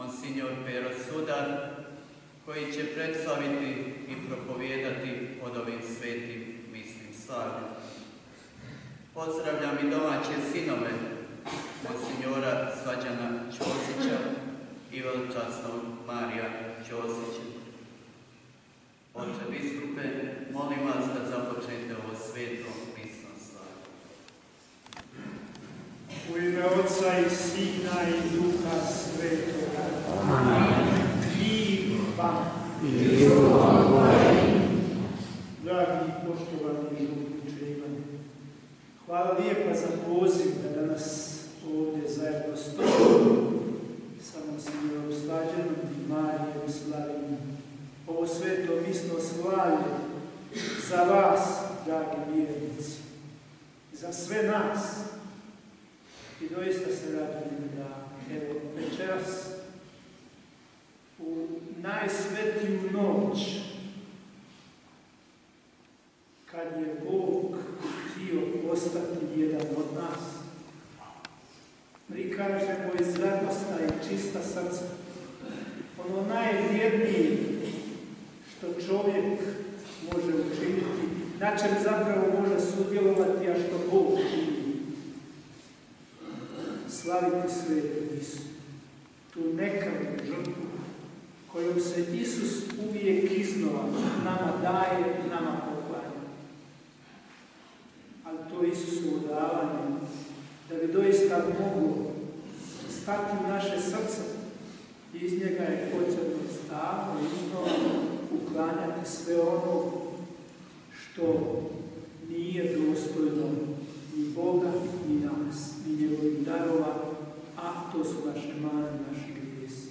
Monsignor Pero Sudar, koji će predslaviti i propovijedati pod ovim svetim mislim slavljem. Pozdravljam i domaće sinove Monsignora Svađana Ćosića i veličasnog Marija Ćosića. Oče biskupe, molim vas da započnete ovo sveto misno slavlje. U ime Otca i Sina i Duha Svetoga. Dragi i poštovani Ivane, hvala lijepa za poziv da danas ovdje zajedno stojimo sa Monsignorom Slađanom i Marijom slavimo ovo sveto misno slavlje za vas, dragi vjernici, za sve nas, i doista se radujem da evo večeras u najsvetiju noć kad je Bog htio postati jedan od nas. Prikažemo iz radosna i čista srca. Ono najvjernije što čovjek može učiniti, na čem zapravo može sudjelovati, a što Bog čini. Slaviti svetu Isu, tu nekavnu žrtvu kojom se Isus uvijek iznova nama daje, nama poklanja. Ali to Isusovo davanje, da bi doista moglo stati u naše srce, iz njega je potrebno stavno iznova uklanjati sve ono što nije dostojno ni Boga, ni nas, ni njegovih darova, a to su naše mane, naši grijesi.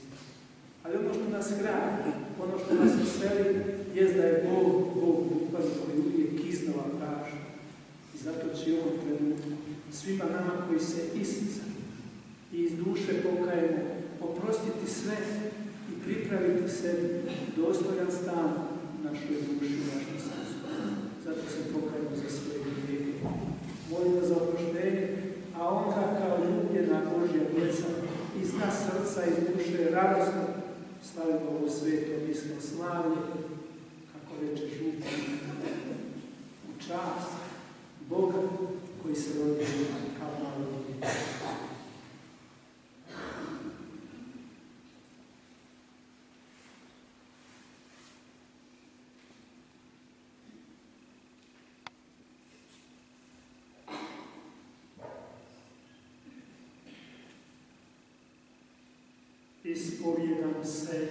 Ali ono što nas hrani, ono što nas veseli, je da je Bog, Bog ljubav koji uvijek iznova prašta. I zato će ovom trenutku svima nama koji se isica i iz duše pokajemo, oprostiti sve i pripraviti sebi dostojan stan u našoj duši i našem srcu. Zato se pokajemo za svoje grijehe molimo za oproštenje, a onda kao ljubljena Božja djeca iz nas srca i duše radosno stavimo ovo sveto misno slavlje, kako reče župan, u čast Boga koji se rodio kao malo djece. ispovjedam se.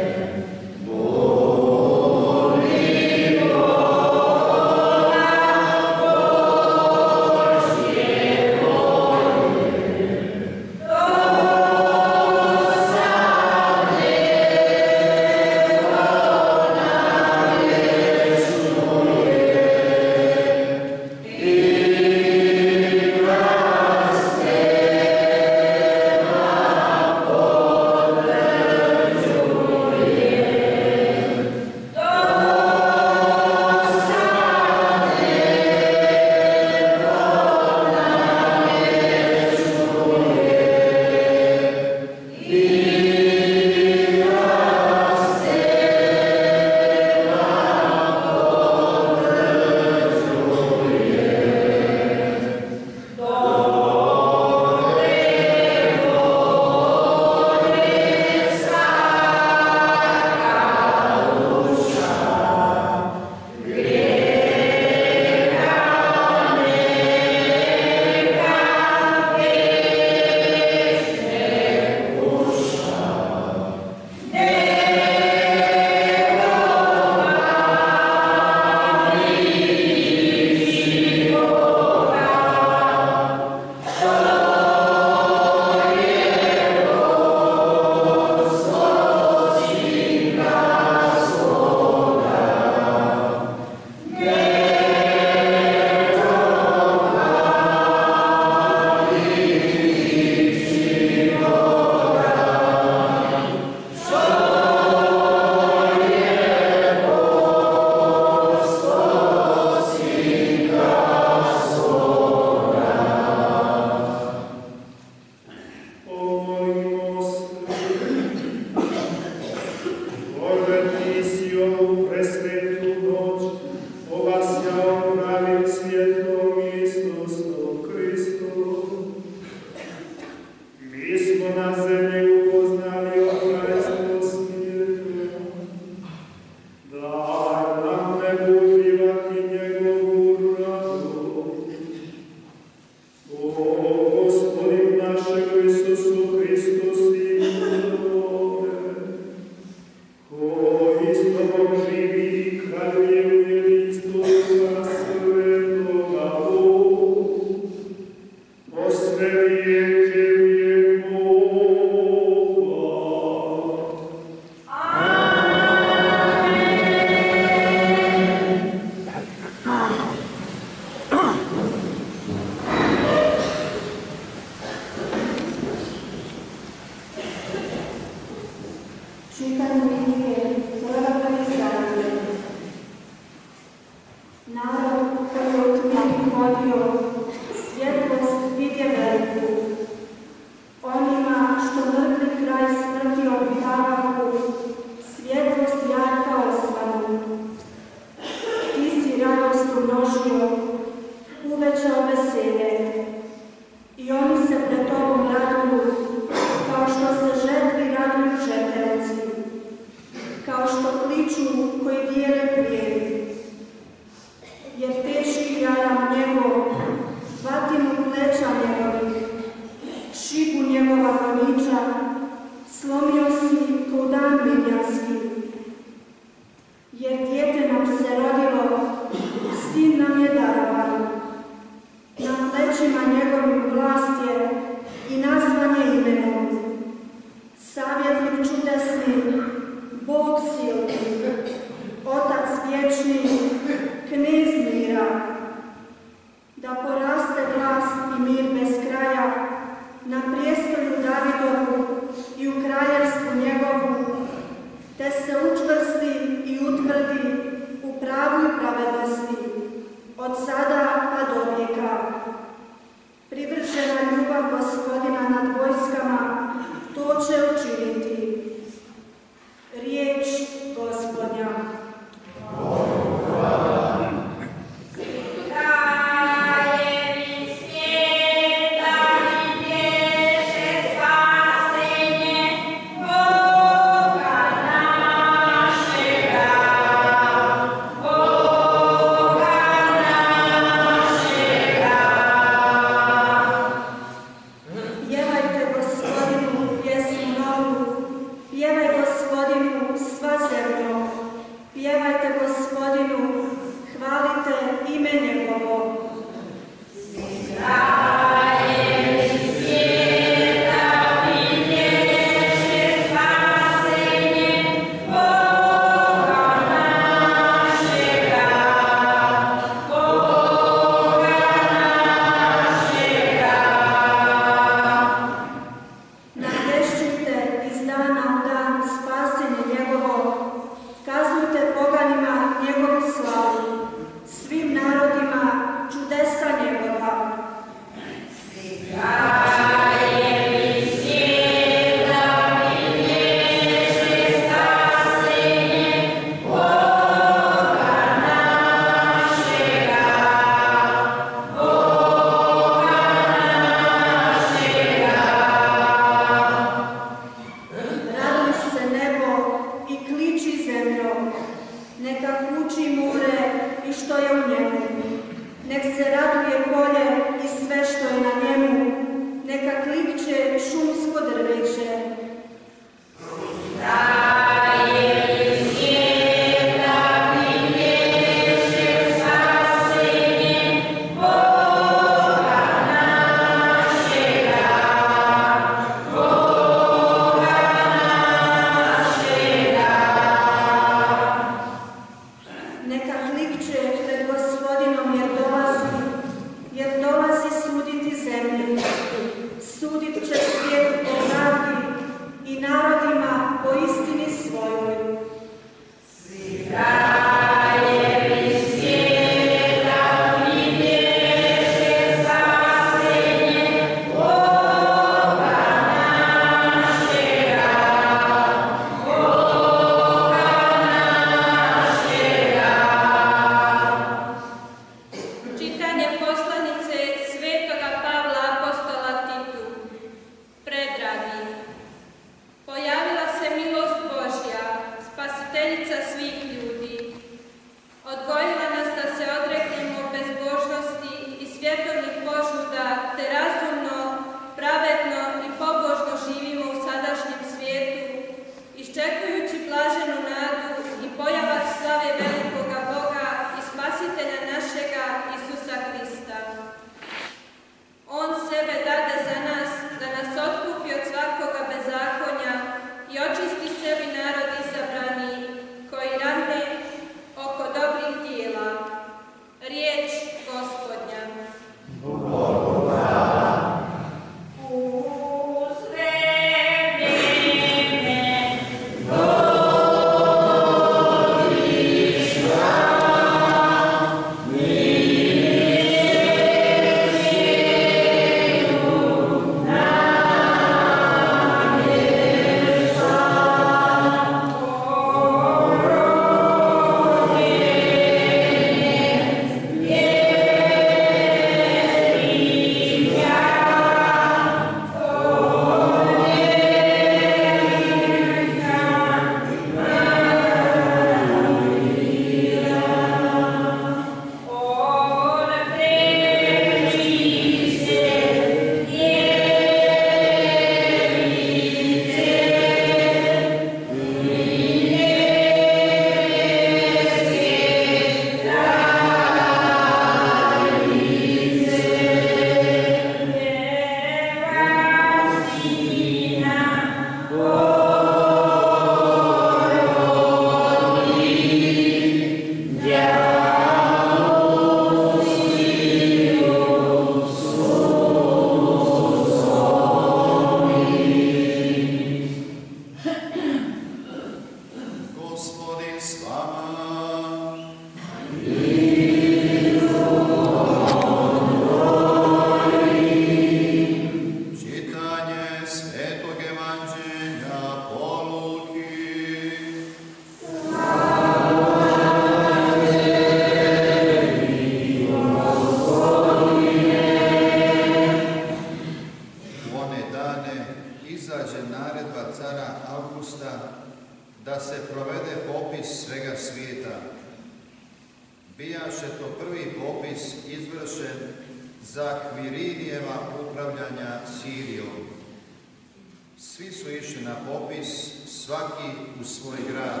Na popis, svaki u svoj grad.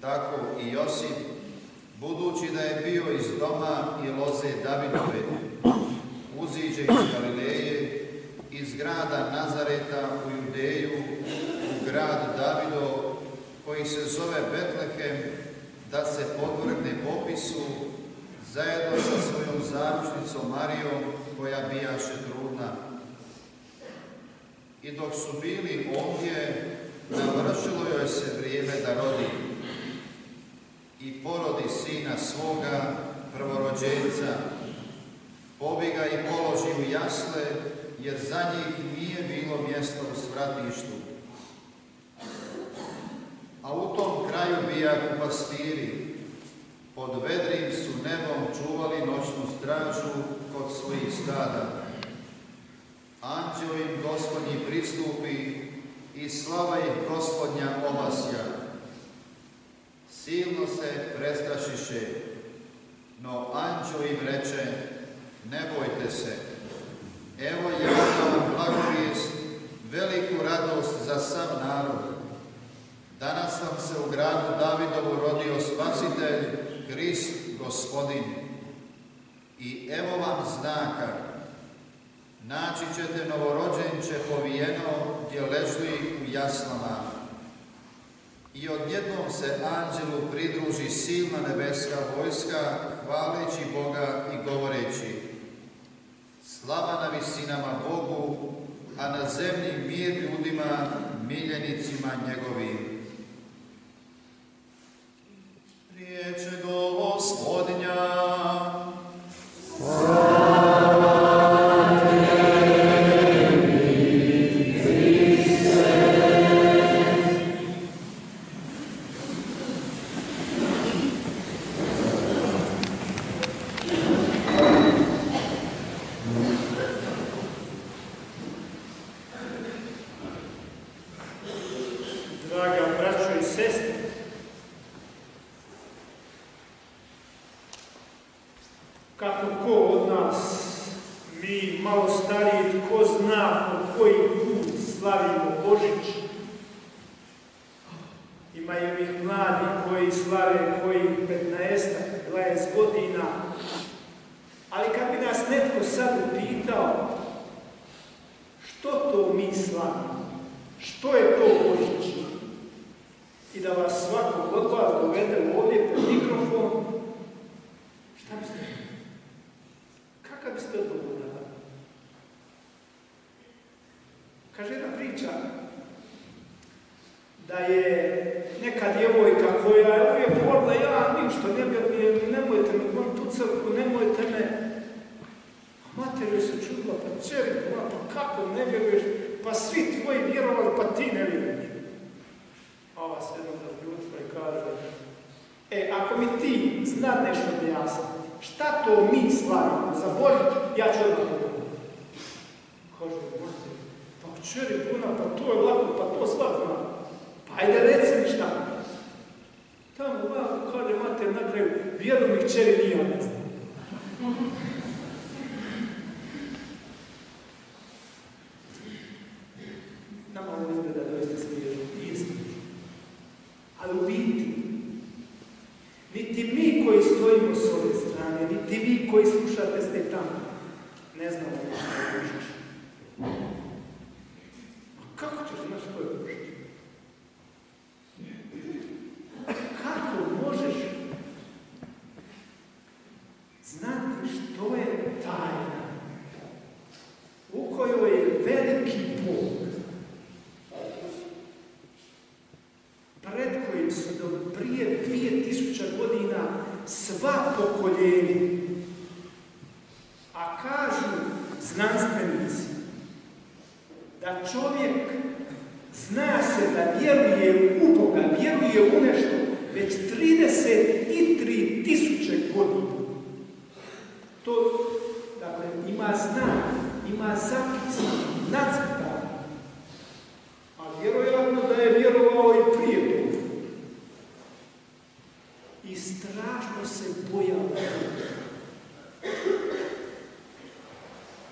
Tako i Josip, budući da je bio iz doma i loze Davidove, uziđe iz Galileje, iz grada Nazareta u Judeju, u grad Davido, koji se zove Betlehem, da se podvrgne popisu zajedno sa svojom zaručnicom Marijom, koja bijaše trudna. I dok su bili ovdje, navršilo joj se vrijeme da rodi i porodi sina svoga, prvorođenca, pobiga i položi u jasle, jer za njih nije bilo mjesta u svratištu. A u tom kraju bijaku pastiri, pod vedrim su nebom čuvali noćnu stražu kod svojih stada. Anđeo im gospodnji pristupi i slava ih gospodnja obasja. Silno se prestrašiše, no anđeo im reče, ne bojte se, evo ja vam blagovijest, veliku radost za sav narod. Danas vam se u gradu Davidovu rodio spasitelj, Krist gospodin. I evo vam znaka, naći ćete novorođenče povijeno gdje ležli u jaslama. I odjednom se anđelu pridruži silna nebeska vojska, hvaleći Boga i govoreći Slava na visinama Bogu, a na zemlji mir ljudima, miljenicima njegovim. Koji slušate ste tamo, ne znamo što je Božić. A kako ćeš znaš što je Božić? Kako možeš znati što je tajna u kojoj je veliki Bog pred kojim su do prije 2000 godina sva pokoljenja. A kažu znanstvenici da čovjek zna se da vjeruje u Boga, vjeruje u nešto već 33 tisuće godina. To, dakle, ima znak, ima zapisano, nacrtano strašno se bojao.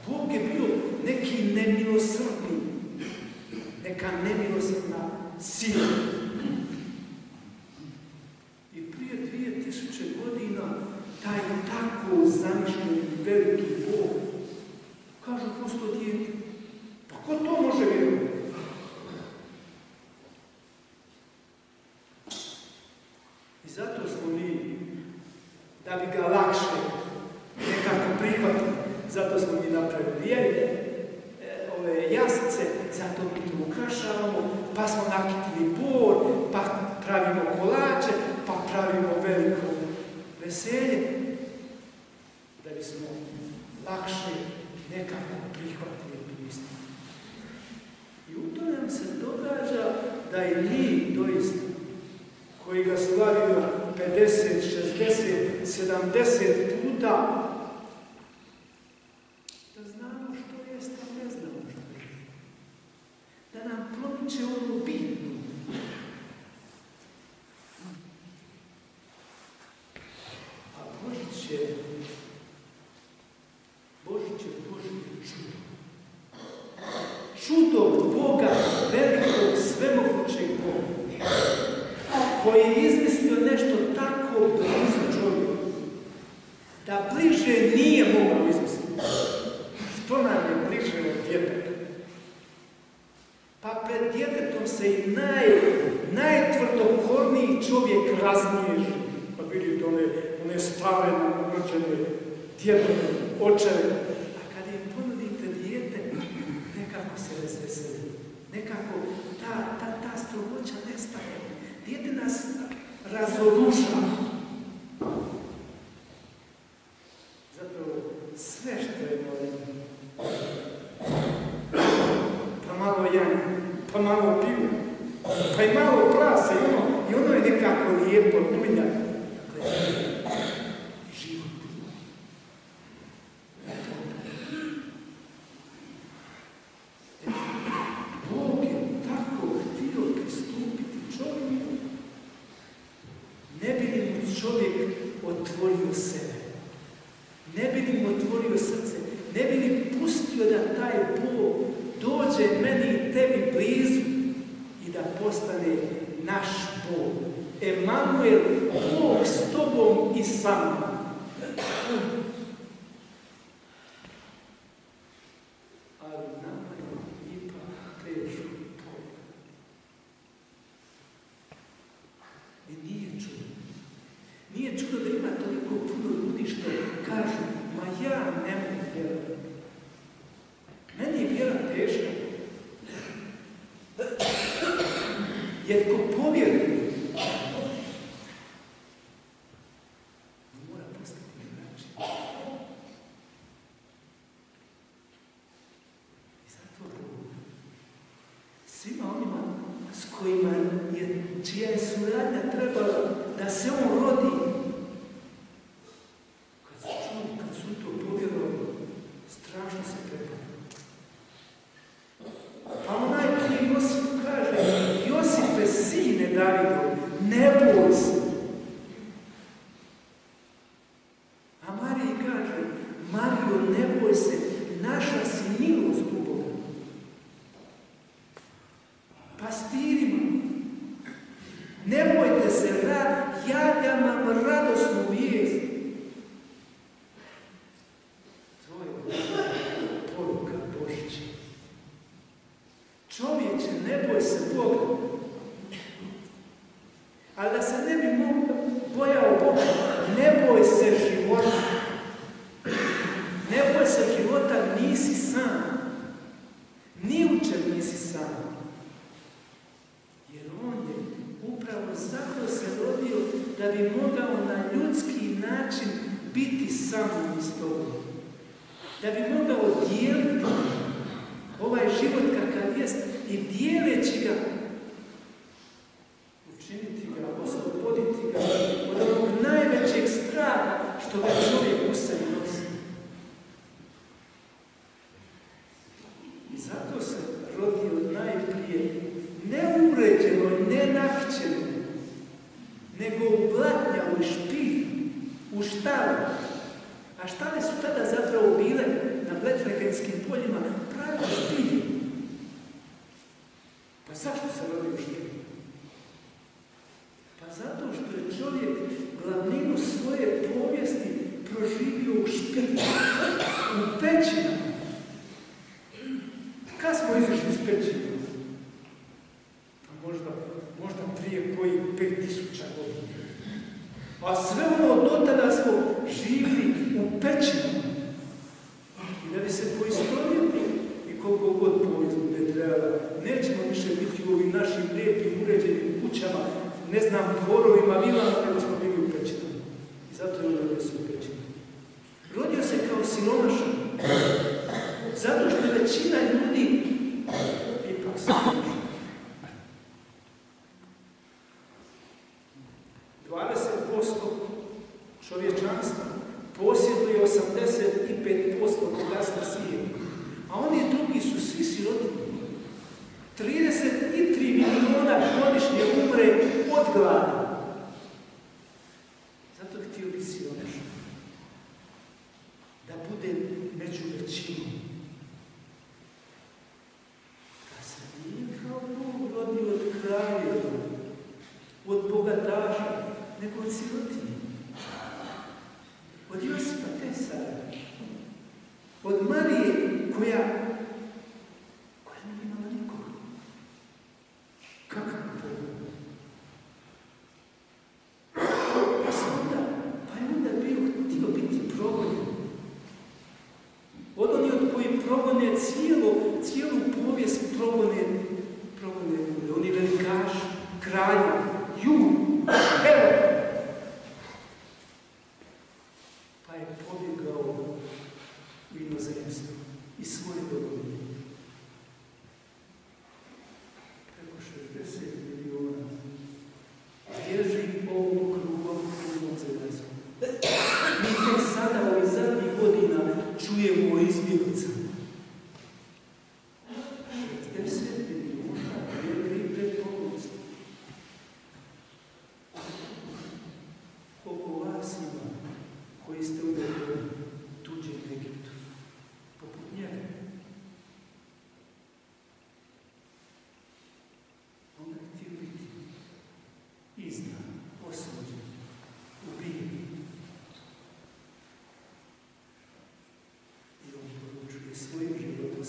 Bog je bio neki nemilosrdni, neka nemilosrdna sila. I prije dvije tisuće godina taj tako zamišljeni veliki Bog kažu posto dijete. Pa ko to može vjerovati? I zato smo mi, da bi ga lakše nekako prihvatili, zato smo mi napravili jeli, e, ove jasce, zato mi to ukrašavamo, pa smo nakitili bor, pa pravimo kolače, pa pravimo veliko veselje, da bismo lakše nekako prihvatili tu istinu. I u to nam se događa da i mi doista, koji ga slavimo 50, 60, 70 puta,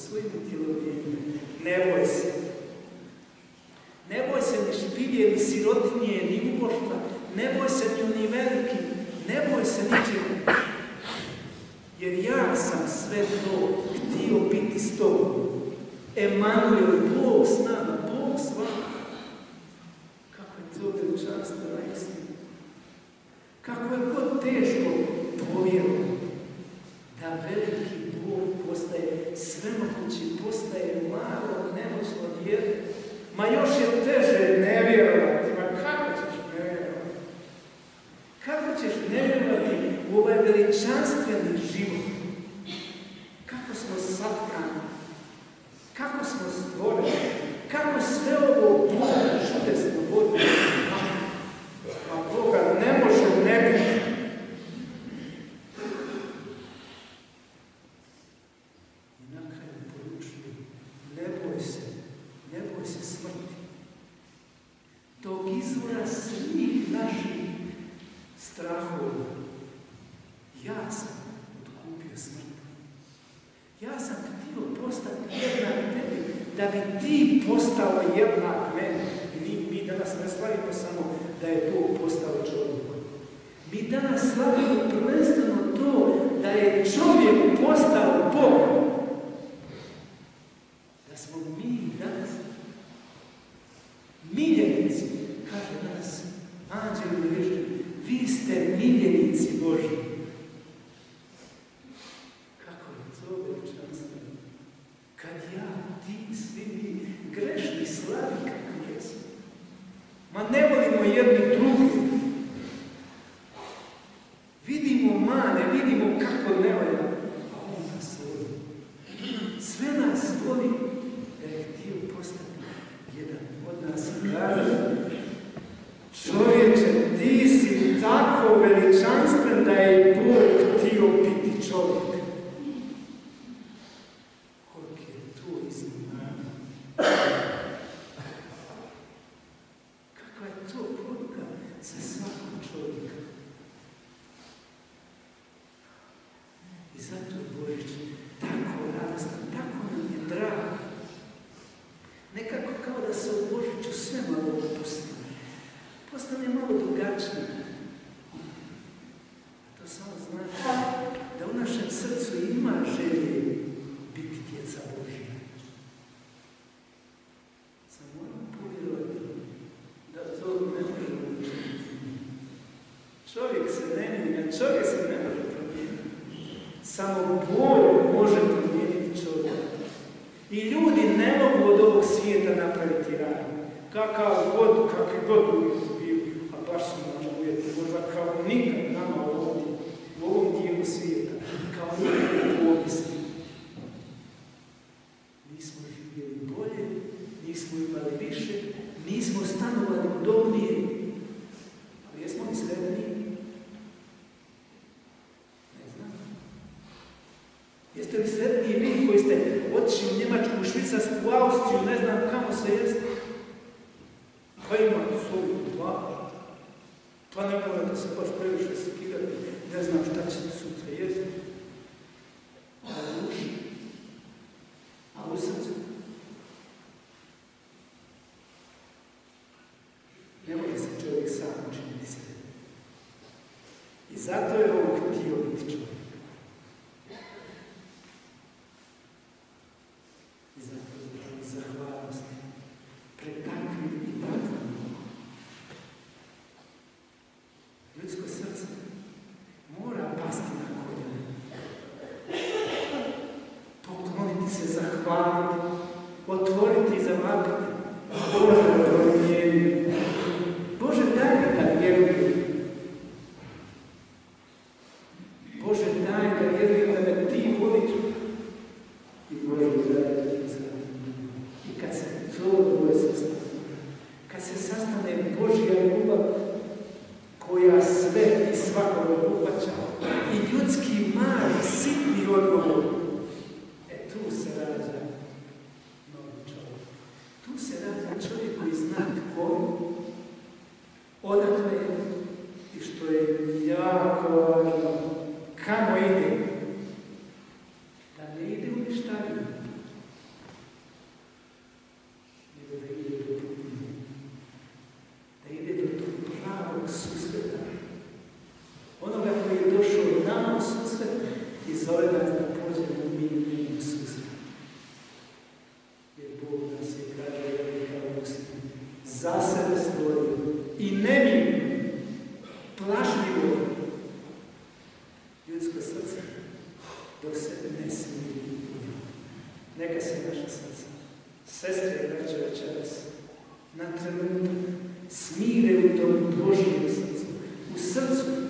своими километрами. Mi danas Jeste li sretni vi koji ste otišli u Njemačku, u Švicarsku, u Austriju, ne znam kamo se jeste? Pa ima svoju plaću. Pa ne morate se baš previše sekirati, ne znam šta će sutra jesti. A. Ne može se čovjek sam. I zato je ovo htio biti čovjek. ljudsko srce dok se ne smiri Neka se naša srca, sestre i braće večeras, na trenutak smire u tom Božijem srcu, u srcu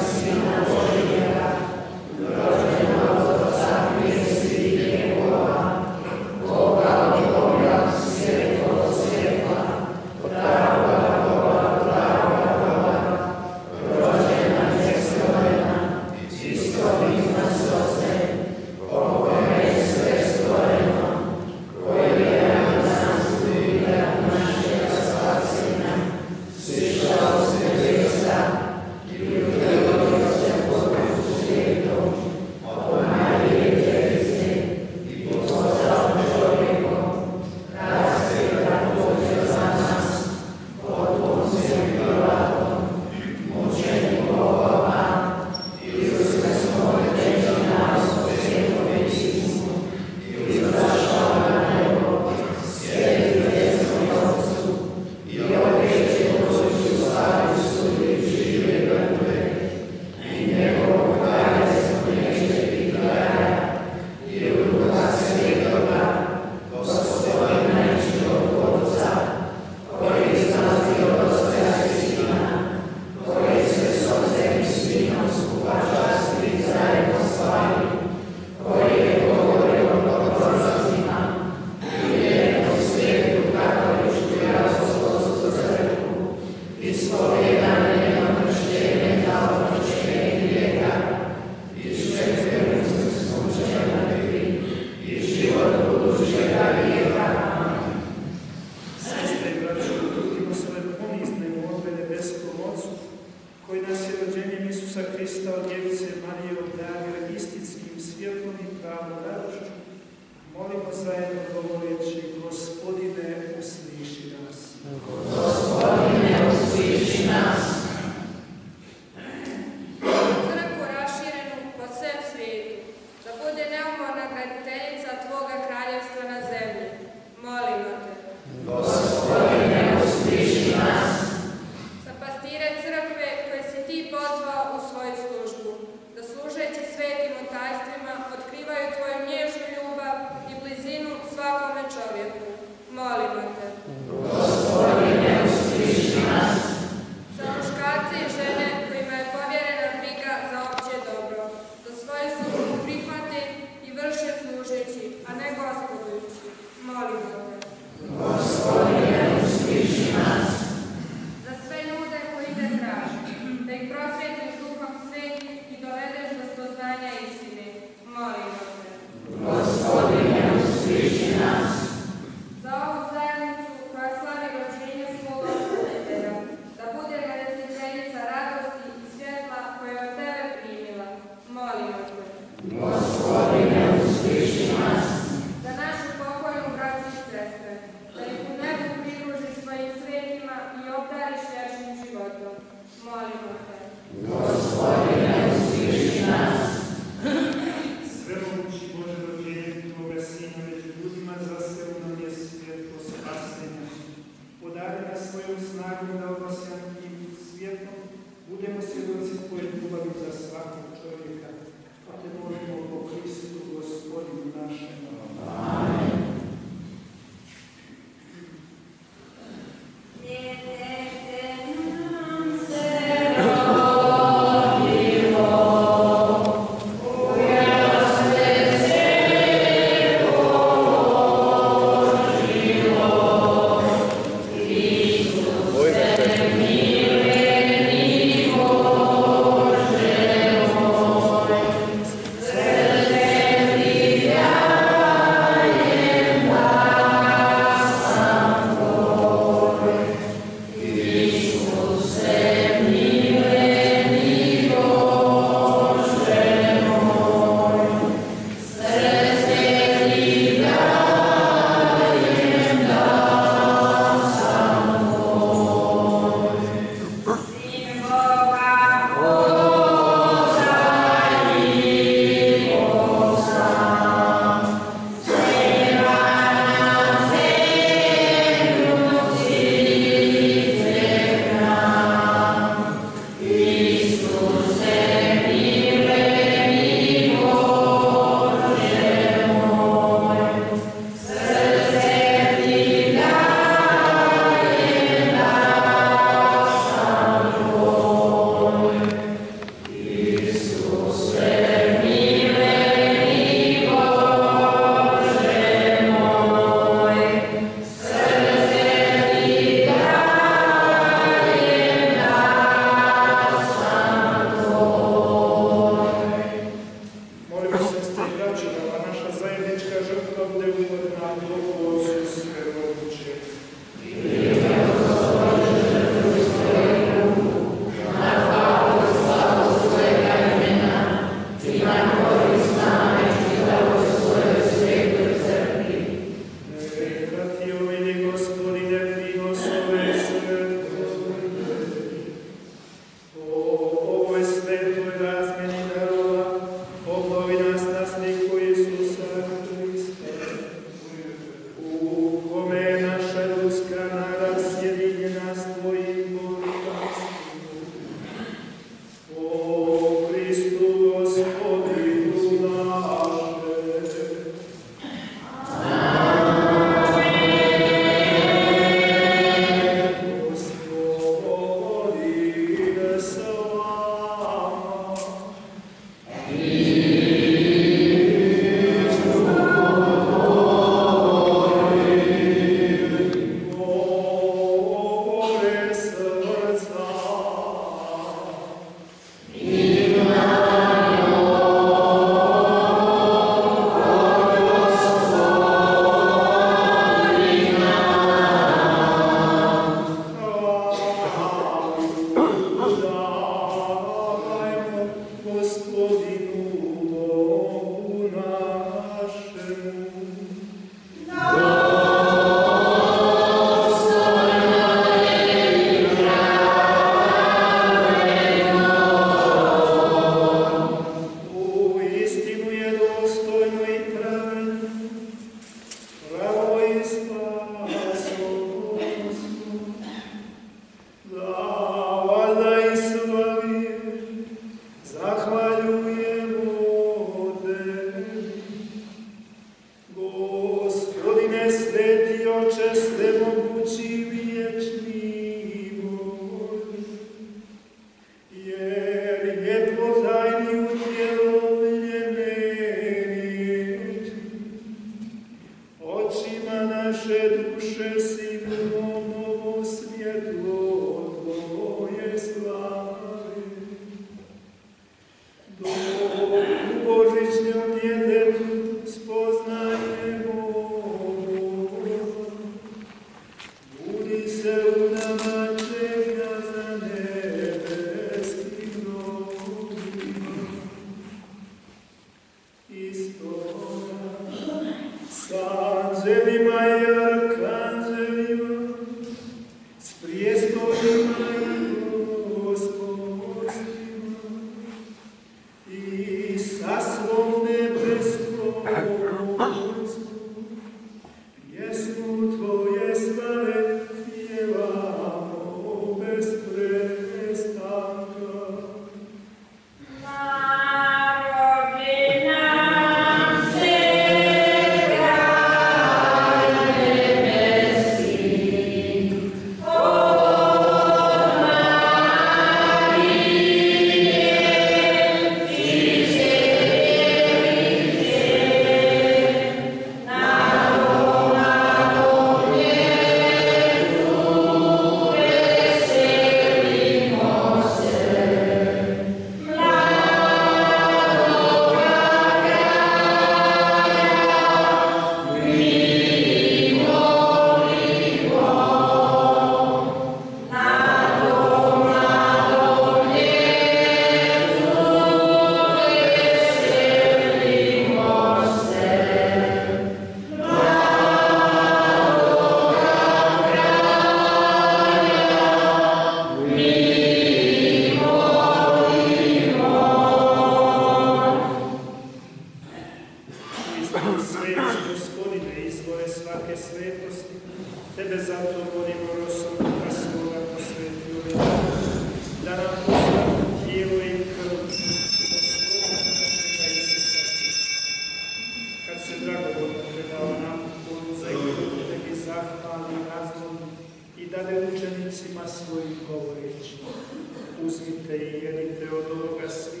i jedite od ovoga svi.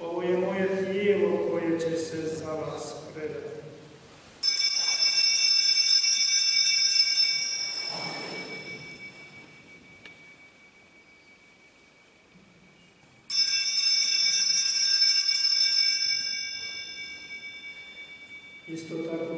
Ovo je moje tijelo koje će se za vas predati. Isto tako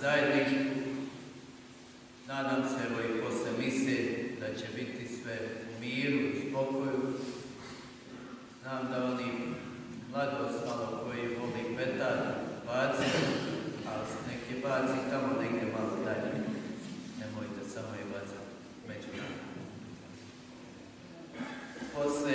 zajedništvu. Nadam se, evo i posle da će biti sve u miru i spokoju. Znam da oni mladostalo koji voli petar baci, ali neki baci tamo negdje malo dalje. Nemojte samo i bacati među nama. Posle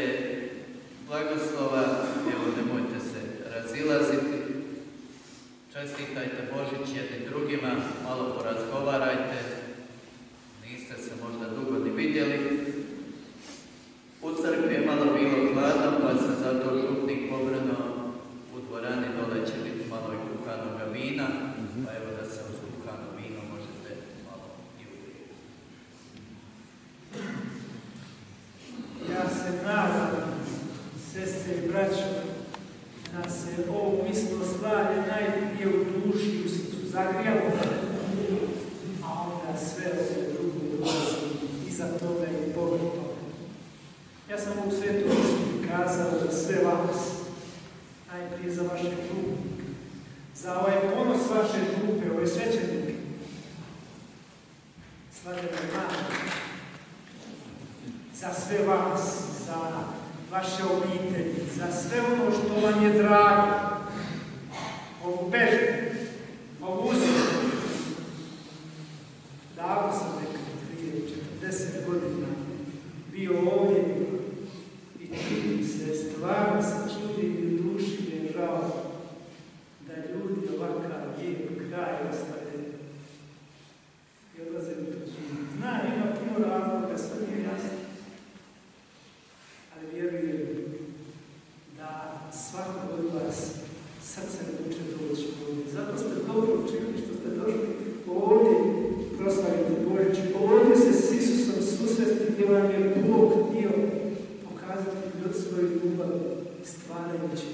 stvarajući